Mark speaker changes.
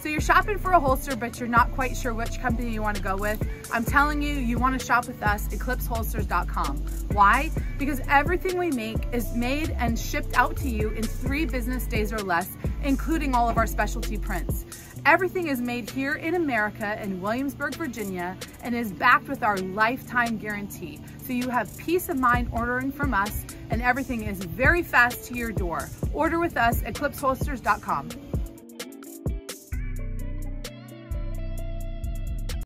Speaker 1: So you're shopping for a holster, but you're not quite sure which company you wanna go with. I'm telling you, you wanna shop with us, eclipseholsters.com. Why? Because everything we make is made and shipped out to you in three business days or less, including all of our specialty prints. Everything is made here in America in Williamsburg, Virginia, and is backed with our lifetime guarantee. So you have peace of mind ordering from us, and everything is very fast to your door. Order with us, at eclipseholsters.com.